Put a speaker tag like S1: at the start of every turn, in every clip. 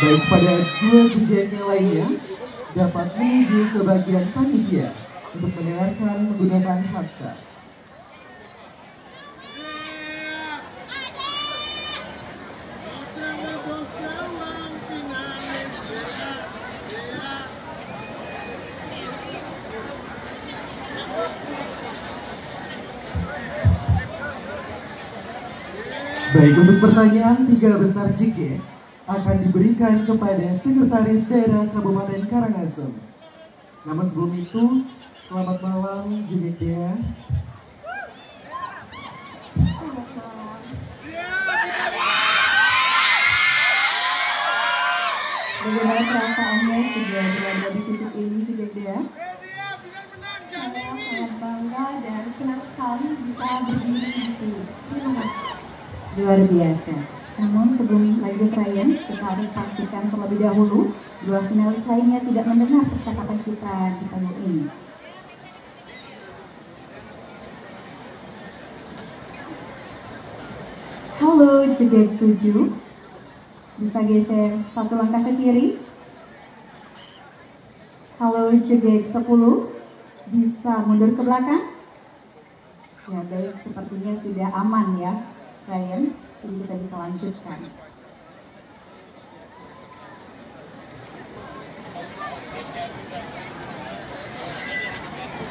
S1: Baik pada dua yang lainnya dapat menuju ke bagian panitia untuk mendengarkan menggunakan haksa. Baik untuk pertanyaan tiga besar JK akan diberikan kepada Sekretaris Daerah Kabupaten Karangasem. Namun sebelum itu, selamat malam Dea.
S2: Selamat. Bagaimana perasaannya sudah berada di titik ini juga dia? Saya sangat bangga dan senang sekali bisa berdiri di sini. Terima kasih. Luar biasa. Namun sebelum lanjut Ryan, kita harus pastikan terlebih dahulu dua finalis lainnya tidak mendengar percakapan kita di panggung ini. Halo Jegek 7 Bisa geser satu langkah ke kiri. Halo Jegek 10 Bisa mundur ke belakang? Ya baik. Sepertinya sudah aman ya Ryan Jadi kita bisa lanjutkan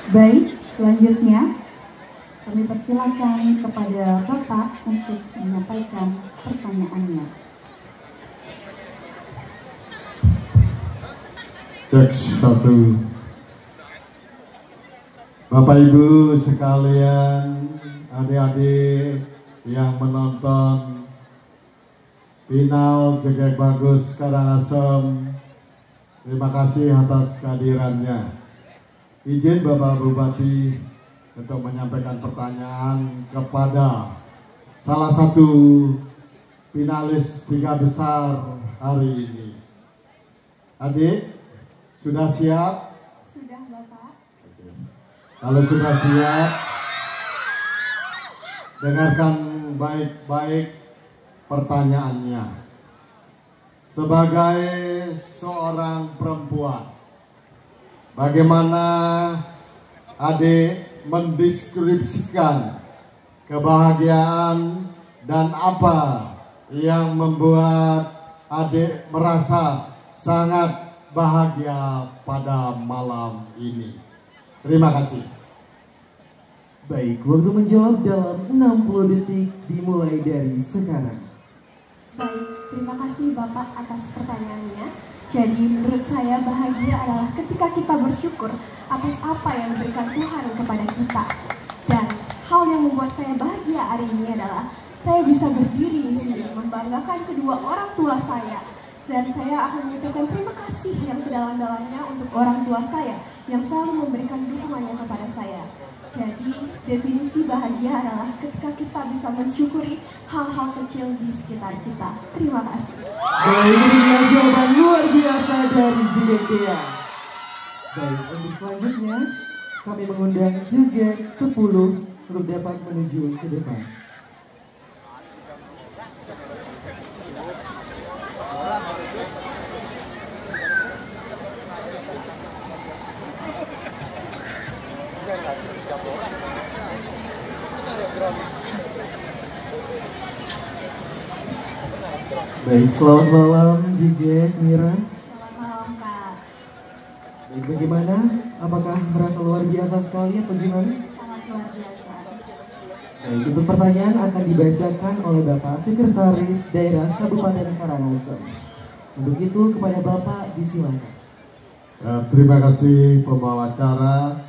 S2: Baik, selanjutnya kami persilakan kepada Bapak untuk menyampaikan pertanyaannya.
S3: Cek satu. Bapak Ibu sekalian, adik-adik yang menonton final Jegek Bagus Karangasem, terima kasih atas kehadirannya. Izin Bapak Bupati untuk menyampaikan pertanyaan kepada salah satu finalis tiga besar hari ini. Adik, sudah siap?
S2: Sudah Bapak?
S3: Kalau sudah siap, dengarkan baik-baik pertanyaannya. Sebagai seorang perempuan, bagaimana adik mendeskripsikan kebahagiaan dan apa yang membuat adik merasa sangat bahagia pada malam ini. Terima kasih.
S1: Baik, waktu menjawab dalam 60 detik dimulai dari sekarang.
S2: Baik, terima kasih Bapak atas pertanyaannya. Jadi menurut saya bahagia adalah ketika kita bersyukur atas apa yang diberikan Tuhan kepada kita. Dan hal yang membuat saya bahagia hari ini adalah saya bisa berdiri di sini membanggakan kedua orang tua saya. Dan saya akan mengucapkan terima kasih yang sedalam-dalamnya untuk orang tua saya yang selalu memberikan dukungannya kepada saya. Jadi definisi bahagia adalah ketika kita bisa mensyukuri hal-hal kecil di sekitar kita. Terima kasih.
S1: Baik, ini dia jawaban luar biasa dari Jegek Dea. Baik, untuk selanjutnya kami mengundang Jegek 10 untuk dapat menuju ke depan. Baik, selamat malam Jegek Mira.
S2: Selamat malam Kak.
S1: Baik, bagaimana? Apakah merasa luar biasa sekali atau gimana?
S2: Sangat luar biasa.
S1: Baik, untuk pertanyaan akan dibacakan oleh Bapak Sekretaris Daerah Kabupaten Karangasem. Untuk itu kepada Bapak disilakan.
S3: Ya, terima kasih pembawa acara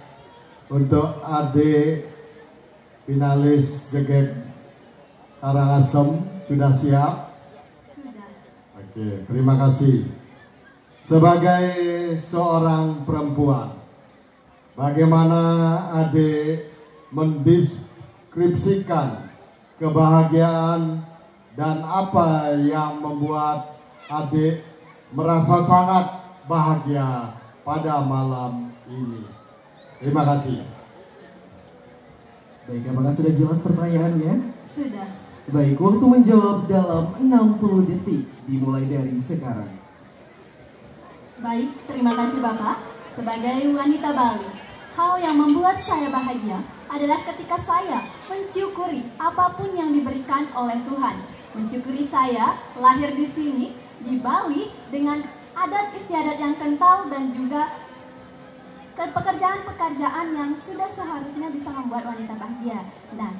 S3: untuk adik finalis Jegek Karangasem sudah siap.
S2: Sudah.
S3: Oke, terima kasih. Sebagai seorang perempuan, bagaimana adik mendeskripsikan kebahagiaan dan apa yang membuat adik merasa sangat bahagia pada malam ini. Terima kasih.
S1: Baik, apakah sudah jelas pertanyaannya?
S2: Sudah.
S1: Baik, waktu menjawab dalam 60 detik dimulai dari sekarang.
S4: Baik, terima kasih Bapak. Sebagai wanita Bali, hal yang membuat saya bahagia adalah ketika saya mensyukuri apa pun yang diberikan oleh Tuhan. Mensyukuri saya lahir di sini, di Bali, dengan adat istiadat yang kental dan juga ke pekerjaan-pekerjaan yang sudah seharusnya bisa membuat wanita bahagia. Nah,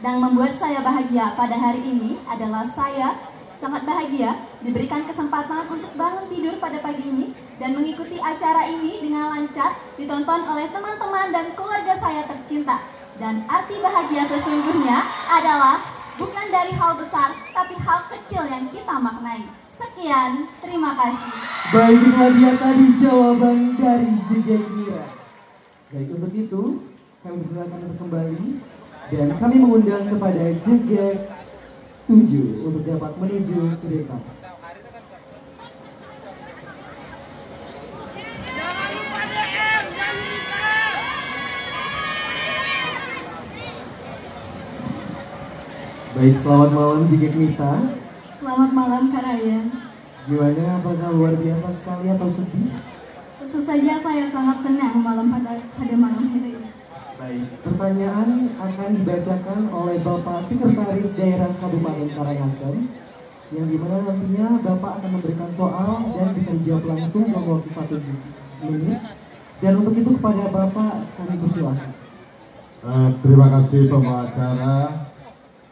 S4: dan membuat saya bahagia pada hari ini adalah saya sangat bahagia diberikan kesempatan untuk bangun tidur pada pagi ini dan mengikuti acara ini dengan lancar ditonton oleh teman-teman dan keluarga saya tercinta. Dan arti bahagia sesungguhnya adalah bukan dari hal besar, tapi hal kecil yang kita maknai. Sekian, terima kasih.
S1: Baik, itulah dia tadi jawaban dari Mira. Baik, untuk itu kami persilakan untuk kembali dan kami mengundang kepada Jegek 7 untuk dapat menuju ke depan. Baik, selamat malam Jegek Mita.
S4: Selamat malam Kak Ryan.
S1: Gimana? Apakah luar biasa sekali atau sedih?
S4: Tentu saja saya sangat senang malam pada pada malam hari ini.
S1: Baik, pertanyaan akan dibacakan oleh Bapak Sekretaris Daerah Kabupaten Karangasem yang di mana nantinya Bapak akan memberikan soal dan bisa dijawab langsung dalam waktu satu menit. Dan untuk itu kepada Bapak kami persilakan.
S3: Eh, terima kasih pembawa acara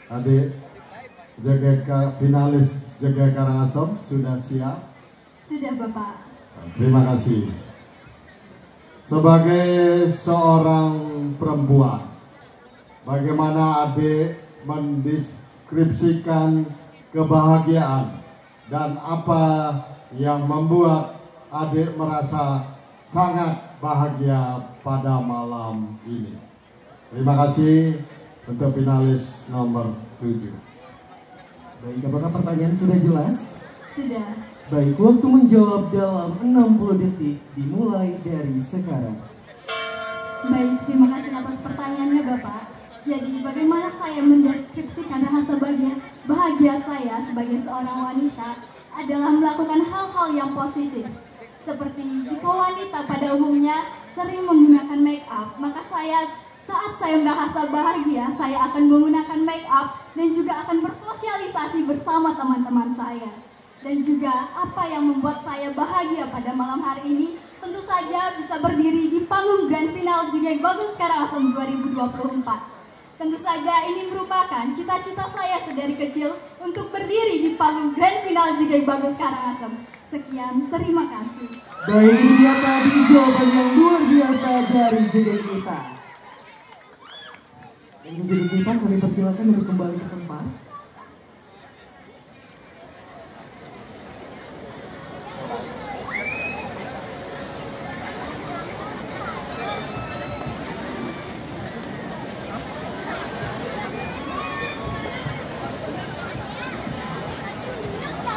S3: adik JGK finalis JGK Karangasem sudah siap.
S4: Sudah Bapak.
S3: Terima kasih. Sebagai seorang perempuan, bagaimana adik mendeskripsikan kebahagiaan dan apa yang membuat adik merasa sangat bahagia pada malam ini. Terima kasih untuk finalis nomor 7.
S1: Baik, apakah pertanyaan sudah jelas?
S4: Sudah.
S1: Baik, waktu menjawab dalam 60 detik dimulai dari sekarang.
S4: Baik, terima kasih atas pertanyaannya Bapak. Jadi bagaimana saya mendeskripsikan rasa bahagia, bahagia saya sebagai seorang wanita adalah melakukan hal-hal yang positif. Seperti jika wanita pada umumnya sering menggunakan make up, maka saya saat saya merasa bahagia, saya akan menggunakan make up dan juga akan bersosialisasi bersama teman-teman saya. Dan juga apa yang membuat saya bahagia pada malam hari ini tentu saja bisa berdiri di panggung Grand Final Jigeng Bagus Karangasem 2024. Tentu saja ini merupakan cita-cita saya sedari kecil untuk berdiri di panggung Grand Final Jigeng Bagus Karangasem. Sekian, terima kasih.
S1: Baik, dia tadi jawaban yang luar biasa dari Jegek kita. Jegek kita kami persilakan untuk kembali ke tempat.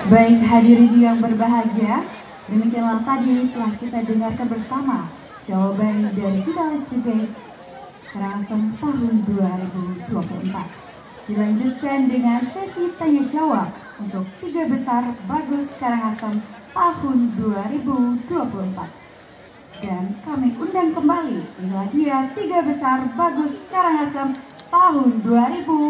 S5: Baik hadirin yang berbahagia, demikianlah tadi telah kita dengarkan bersama jawaban dari finalis juga Karangasem tahun 2024. Dilanjutkan dengan sesi tanya jawab untuk tiga besar bagus Karangasem tahun 2024. Dan kami undang kembali inilah dia tiga besar bagus Karangasem tahun 2024.